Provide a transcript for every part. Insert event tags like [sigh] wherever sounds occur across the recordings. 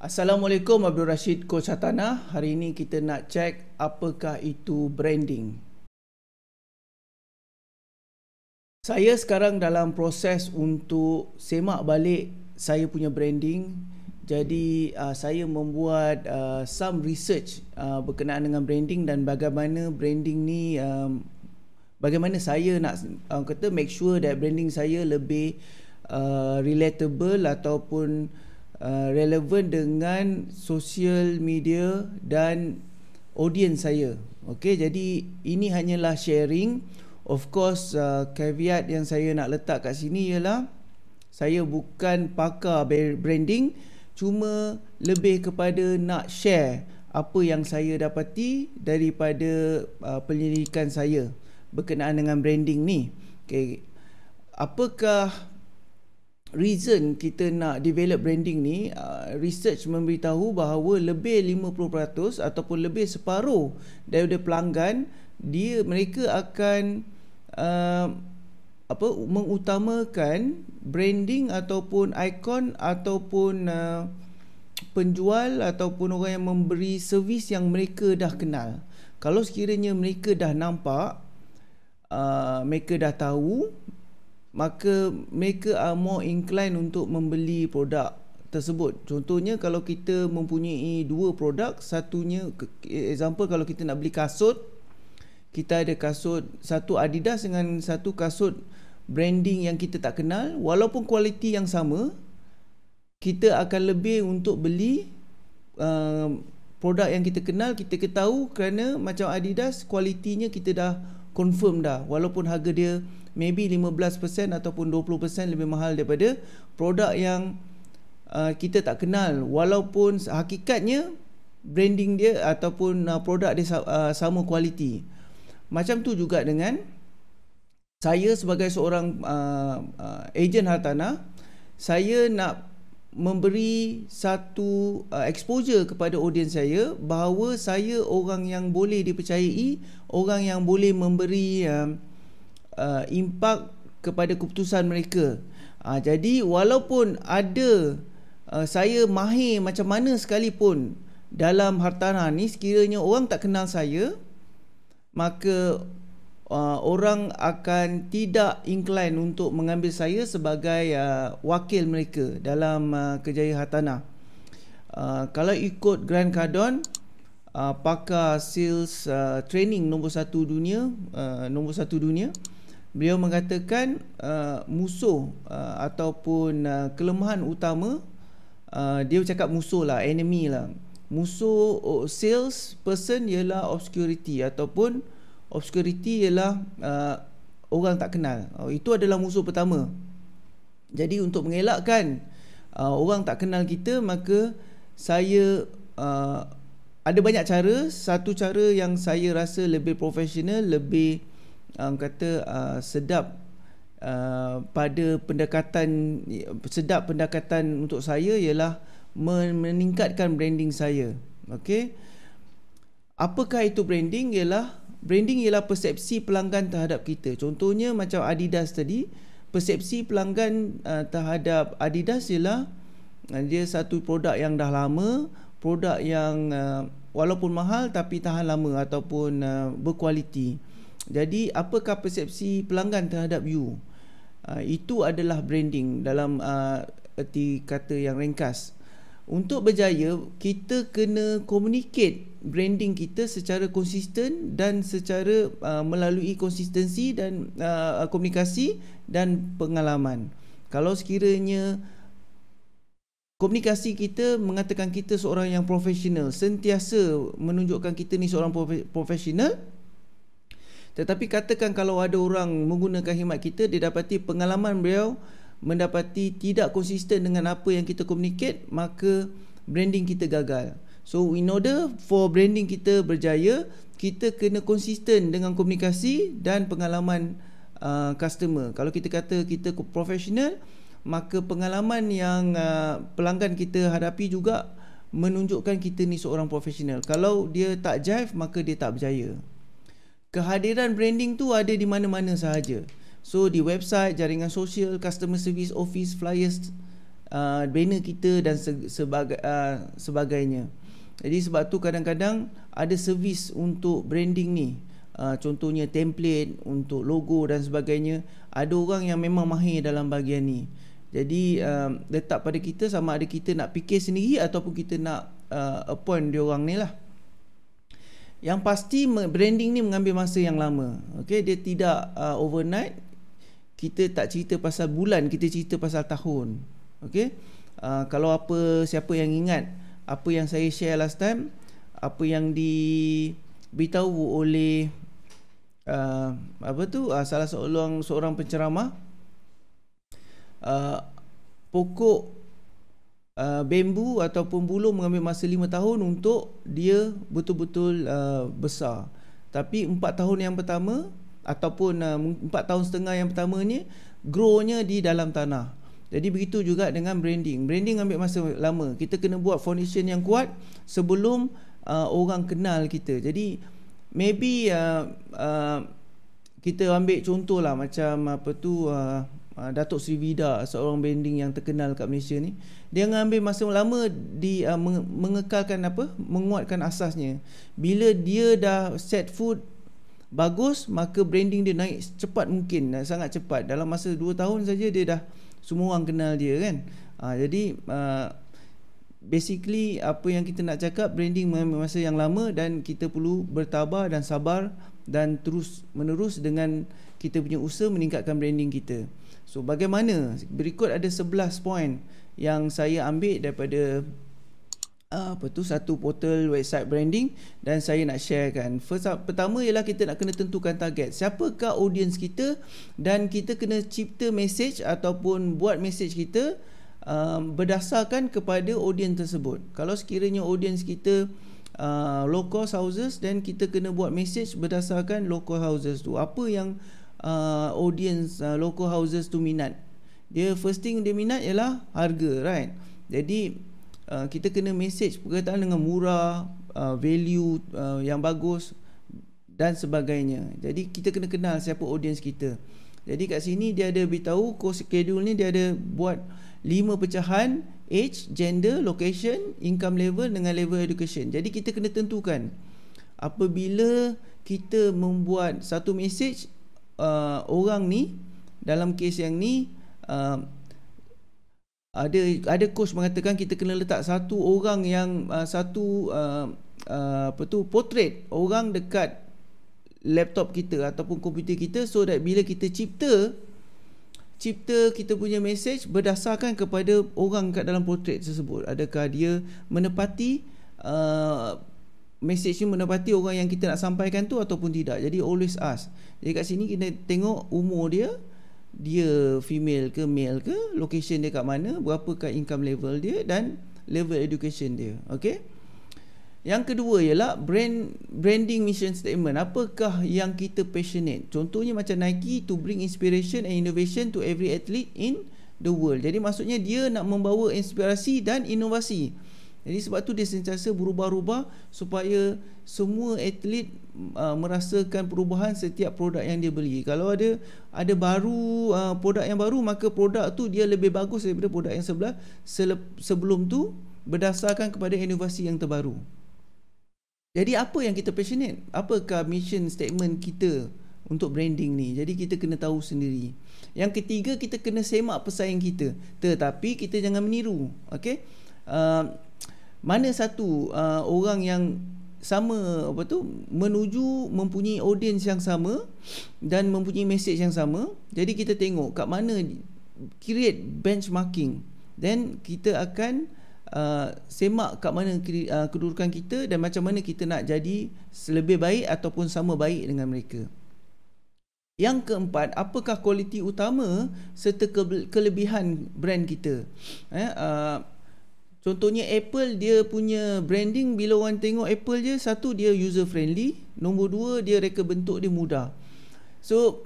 Assalamualaikum Abdul Rashid Coach Hatana. Hari ini kita nak cek apakah itu branding. Saya sekarang dalam proses untuk semak balik saya punya branding. Jadi uh, saya membuat uh, some research uh, berkenaan dengan branding dan bagaimana branding ni um, bagaimana saya nak uh, kata make sure that branding saya lebih uh, relatable ataupun relevan dengan social media dan audience saya. Okey, jadi ini hanyalah sharing. Of course, uh, caveat yang saya nak letak kat sini ialah saya bukan pakar branding, cuma lebih kepada nak share apa yang saya dapati daripada uh, penyelidikan saya berkenaan dengan branding ni. Okey. Apakah reason kita nak develop branding ni uh, research memberitahu bahawa lebih 50% ataupun lebih separuh daripada pelanggan dia mereka akan uh, apa mengutamakan branding ataupun ikon ataupun uh, penjual ataupun orang yang memberi servis yang mereka dah kenal. Kalau sekiranya mereka dah nampak uh, mereka dah tahu maka mereka are more inclined untuk membeli produk tersebut. Contohnya kalau kita mempunyai dua produk, satunya example kalau kita nak beli kasut, kita ada kasut satu Adidas dengan satu kasut branding yang kita tak kenal, walaupun kualiti yang sama, kita akan lebih untuk beli uh, produk yang kita kenal, kita ketahui kerana macam Adidas kualitinya kita dah confirm dah. Walaupun harga dia maybe 15% ataupun 20% lebih mahal daripada produk yang uh, kita tak kenal. Walaupun hakikatnya branding dia ataupun uh, produk dia uh, sama kualiti. Macam tu juga dengan saya sebagai seorang uh, uh, ejen hartanah saya nak memberi satu uh, exposure kepada audiens saya bahawa saya orang yang boleh dipercayai, orang yang boleh memberi uh, uh, impak kepada keputusan mereka. Uh, jadi walaupun ada uh, saya mahir macam mana sekalipun dalam hartanah ni sekiranya orang tak kenal saya maka uh, orang akan tidak incline untuk mengambil saya sebagai uh, wakil mereka dalam uh, kejayaan hartanah. Uh, kalau ikut Grand Cardone uh, pakar sales uh, training nombor satu dunia uh, nombor satu dunia beliau mengatakan uh, musuh uh, ataupun uh, kelemahan utama uh, dia cakap musuh lah enemy lah musuh oh, sales person ialah obscurity ataupun obscurity ialah uh, orang tak kenal. Uh, itu adalah musuh pertama. Jadi untuk mengelakkan uh, orang tak kenal kita maka saya uh, ada banyak cara. Satu cara yang saya rasa lebih profesional, lebih uh, kata uh, sedap uh, pada pendekatan sedap pendekatan untuk saya ialah meningkatkan branding saya. Okey. Apakah itu branding? Ialah Branding ialah persepsi pelanggan terhadap kita. Contohnya macam Adidas tadi, persepsi pelanggan uh, terhadap Adidas ialah uh, dia satu produk yang dah lama, produk yang uh, walaupun mahal tapi tahan lama ataupun uh, berkualiti. Jadi apakah persepsi pelanggan terhadap you? Uh, itu adalah branding dalam uh, erti kata yang ringkas. Untuk berjaya, kita kena communicate branding kita secara konsisten dan secara uh, melalui konsistensi dan uh, komunikasi dan pengalaman. Kalau sekiranya komunikasi kita mengatakan kita seorang yang profesional, sentiasa menunjukkan kita ni seorang profesional, tetapi katakan kalau ada orang menggunakan khidmat kita, dia dapati pengalaman beliau mendapati tidak konsisten dengan apa yang kita communicate, maka branding kita gagal. So in order for branding kita berjaya, kita kena konsisten dengan komunikasi dan pengalaman uh, customer. Kalau kita kata kita profesional, maka pengalaman yang uh, pelanggan kita hadapi juga menunjukkan kita ni seorang profesional. Kalau dia tak jive, maka dia tak berjaya. Kehadiran branding tu ada di mana-mana sahaja. So di website, jaringan sosial, customer service office, flyers, uh, banner kita dan sebagai uh, sebagainya. Jadi sebab tu kadang-kadang ada servis untuk branding ni. Uh, contohnya template untuk logo dan sebagainya. Ada orang yang memang mahir dalam bahagian ni. Jadi uh, letak pada kita sama ada kita nak fikir sendiri ataupun kita nak uh, appoint dia orang ni lah. Yang pasti branding ni mengambil masa yang lama. Okay, dia tidak uh, overnight. Kita tak cerita pasal bulan, kita cerita pasal tahun. Okay, uh, kalau apa siapa yang ingat apa yang saya share last time apa yang diberitahu oleh uh, apa tu? Uh, salah seorang seorang penceramah uh, pokok uh, bambu ataupun bulu mengambil masa 5 tahun untuk dia betul-betul uh, besar. Tapi 4 tahun yang pertama ataupun uh, 4 tahun setengah yang pertama ni grownya di dalam tanah jadi begitu juga dengan branding. Branding ambil masa lama. Kita kena buat foundation yang kuat sebelum uh, orang kenal kita. Jadi maybe uh, uh, kita ambil contoh lah macam apa tu uh, uh, Datuk Sri Vida seorang branding yang terkenal kat Malaysia ni. Dia ambil masa lama di uh, mengekalkan apa? menguatkan asasnya. Bila dia dah set food bagus, maka branding dia naik cepat mungkin, sangat cepat. Dalam masa 2 tahun saja dia dah semua orang kenal dia kan? Uh, jadi uh, basically apa yang kita nak cakap branding mengambil masa yang lama dan kita perlu bertabah dan sabar dan terus menerus dengan kita punya usaha meningkatkan branding kita. So bagaimana? Berikut ada 11 poin yang saya ambil daripada apa tu satu portal website branding dan saya nak sharekan. First pertama ialah kita nak kena tentukan target. Siapakah audience kita dan kita kena cipta message ataupun buat message kita um, berdasarkan kepada audience tersebut. Kalau sekiranya audience kita uh, cost houses dan kita kena buat message berdasarkan local houses tu. Apa yang uh, audience uh, local houses tu minat? Dia first thing dia minat ialah harga, right? Jadi Uh, kita kena message perkataan dengan murah, uh, value uh, yang bagus dan sebagainya. Jadi kita kena kenal siapa audience kita. Jadi kat sini dia ada beritahu course schedule ni dia ada buat lima pecahan age, gender, location, income level dengan level education. Jadi kita kena tentukan apabila kita membuat satu message uh, orang ni dalam kes yang ni uh, ada ada coach mengatakan kita kena letak satu orang yang uh, satu uh, uh, apa tu portrait orang dekat laptop kita ataupun komputer kita so that bila kita cipta cipta kita punya message berdasarkan kepada orang kat dalam portrait tersebut. Adakah dia menepati uh, message ni menepati orang yang kita nak sampaikan tu ataupun tidak? Jadi always ask. Jadi kat sini kita tengok umur dia dia female ke male ke location dia kat mana berapakah income level dia dan level education dia. Okey? Yang kedua ialah brand branding mission statement. Apakah yang kita passionate? Contohnya macam Nike to bring inspiration and innovation to every athlete in the world. Jadi maksudnya dia nak membawa inspirasi dan inovasi. Jadi sebab tu dia sentiasa berubah-ubah supaya semua atlet uh, merasakan perubahan setiap produk yang dia beli. Kalau ada ada baru uh, produk yang baru maka produk tu dia lebih bagus daripada produk yang sebelah sebelum tu berdasarkan kepada inovasi yang terbaru. Jadi apa yang kita passionate? Apakah mission statement kita untuk branding ni? Jadi kita kena tahu sendiri. Yang ketiga kita kena semak pesaing kita. Tetapi kita jangan meniru. Okey? Uh, mana satu uh, orang yang sama apa tu menuju mempunyai audience yang sama dan mempunyai message yang sama. Jadi kita tengok kat mana create benchmarking. Then kita akan uh, semak kat mana uh, kedudukan kita dan macam mana kita nak jadi lebih baik ataupun sama baik dengan mereka. Yang keempat apakah kualiti utama serta kelebihan brand kita? Eh uh, Contohnya Apple dia punya branding bila orang tengok Apple je satu dia user friendly, nombor dua dia reka bentuk dia mudah. So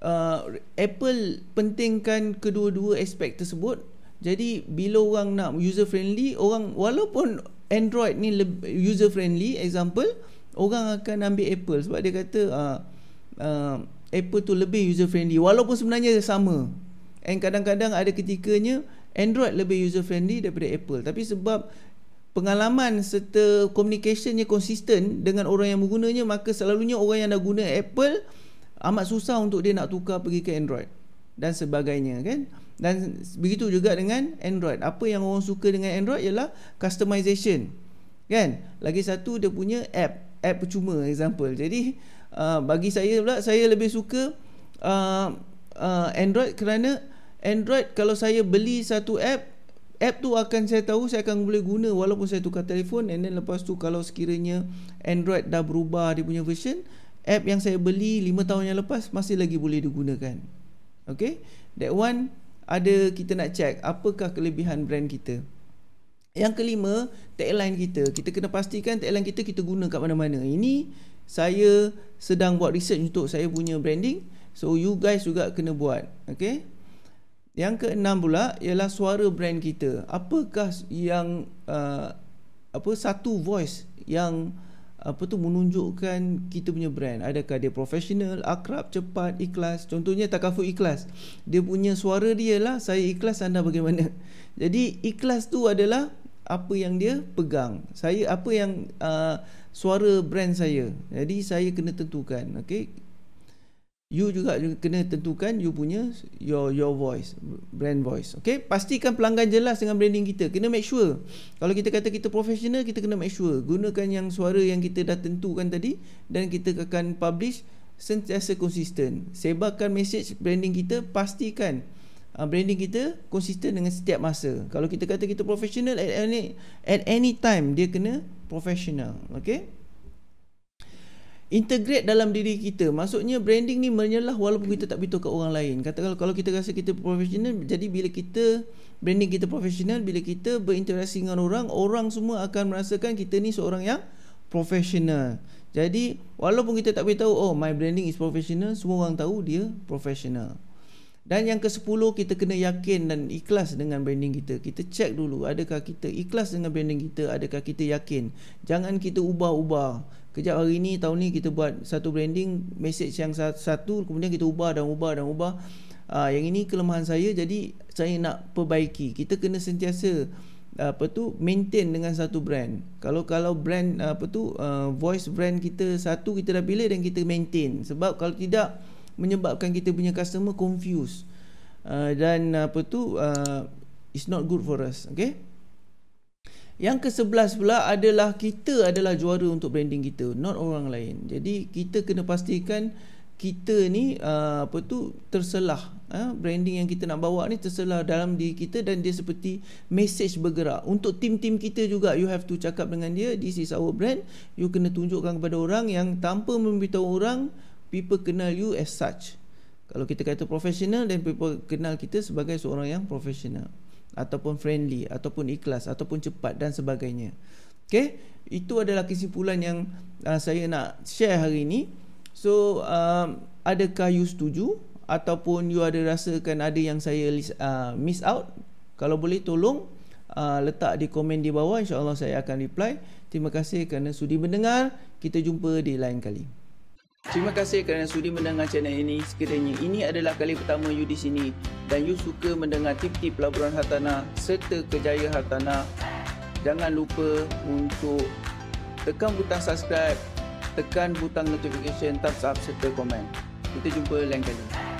uh, Apple pentingkan kedua-dua aspek tersebut. Jadi bila orang nak user friendly, orang walaupun Android ni user friendly example, orang akan ambil Apple sebab dia kata uh, uh, Apple tu lebih user friendly walaupun sebenarnya sama. And kadang-kadang ada ketikanya Android lebih user friendly daripada Apple. Tapi sebab pengalaman serta communicationnya konsisten dengan orang yang menggunanya maka selalunya orang yang dah guna Apple amat susah untuk dia nak tukar pergi ke Android dan sebagainya kan? Dan begitu juga dengan Android. Apa yang orang suka dengan Android ialah customization kan? Lagi satu dia punya app app percuma example. Jadi uh, bagi saya pula saya lebih suka uh, uh, Android kerana Android kalau saya beli satu app app tu akan saya tahu saya akan boleh guna walaupun saya tukar telefon and then lepas tu kalau sekiranya Android dah berubah dia punya version app yang saya beli 5 tahun yang lepas masih lagi boleh digunakan okay that one ada kita nak check apakah kelebihan brand kita yang kelima, tagline kita. Kita kena pastikan tagline kita kita guna kat mana-mana. Ini saya sedang buat research untuk saya punya branding. So you guys juga kena buat. Okay? Yang keenam pula ialah suara brand kita. Apakah yang uh, apa satu voice yang apa tu menunjukkan kita punya brand. Adakah dia profesional, akrab, cepat, ikhlas. Contohnya takaful ikhlas. Dia punya suara dia lah saya ikhlas anda bagaimana. [laughs] Jadi ikhlas tu adalah apa yang dia pegang. Saya apa yang uh, suara brand saya. Jadi saya kena tentukan, okey. You juga kena tentukan you punya your your voice, brand voice. Okay, pastikan pelanggan jelas dengan branding kita. Kena make sure. Kalau kita kata kita professional, kita kena make sure gunakan yang suara yang kita dah tentukan tadi dan kita akan publish sentiasa konsisten. Sebarkan message branding kita, pastikan uh, branding kita konsisten dengan setiap masa. Kalau kita kata kita professional at any at any time dia kena professional. Okay? Integrate dalam diri kita. Maksudnya branding ni menyelah walaupun kita tak beritahu ke orang lain. Katakan kalau kita rasa kita professional, jadi bila kita branding kita professional, bila kita berinteraksi dengan orang, orang semua akan merasakan kita ni seorang yang professional. Jadi walaupun kita tak beritahu, oh my branding is professional, semua orang tahu dia professional. Dan yang ke-10 kita kena yakin dan ikhlas dengan branding kita. Kita check dulu adakah kita ikhlas dengan branding kita, adakah kita yakin. Jangan kita ubah-ubah. Kejap hari ni tahun ni kita buat satu branding message yang satu kemudian kita ubah dan ubah dan ubah. Uh, yang ini kelemahan saya jadi saya nak perbaiki. Kita kena sentiasa apa tu maintain dengan satu brand. Kalau kalau brand apa tu uh, voice brand kita satu kita dah pilih dan kita maintain. Sebab kalau tidak menyebabkan kita punya customer confused. Uh, dan apa tu uh, it's not good for us okay? Yang ke-11 pula adalah kita adalah juara untuk branding kita not orang lain. Jadi kita kena pastikan kita ni uh, apa tu terselah. Uh, branding yang kita nak bawa ni terselah dalam diri kita dan dia seperti message bergerak. Untuk tim-tim kita juga you have to cakap dengan dia this is our brand. You kena tunjukkan kepada orang yang tanpa memberitahu orang people kenal you as such. Kalau kita kata professional dan people kenal kita sebagai seorang yang professional ataupun friendly ataupun ikhlas ataupun cepat dan sebagainya. Okay, itu adalah kesimpulan yang uh, saya nak share hari ini. So, um, adakah you setuju ataupun you ada rasakan ada yang saya uh, miss out? Kalau boleh tolong uh, letak di komen di bawah insya-Allah saya akan reply. Terima kasih kerana sudi mendengar. Kita jumpa di lain kali. Terima kasih kerana sudi mendengar channel ini. Sekiranya ini adalah kali pertama you di sini dan you suka mendengar tip-tip pelaburan hartanah serta kejayaan hartanah, jangan lupa untuk tekan butang subscribe, tekan butang notification, thumbs up serta komen. Kita jumpa lain kali.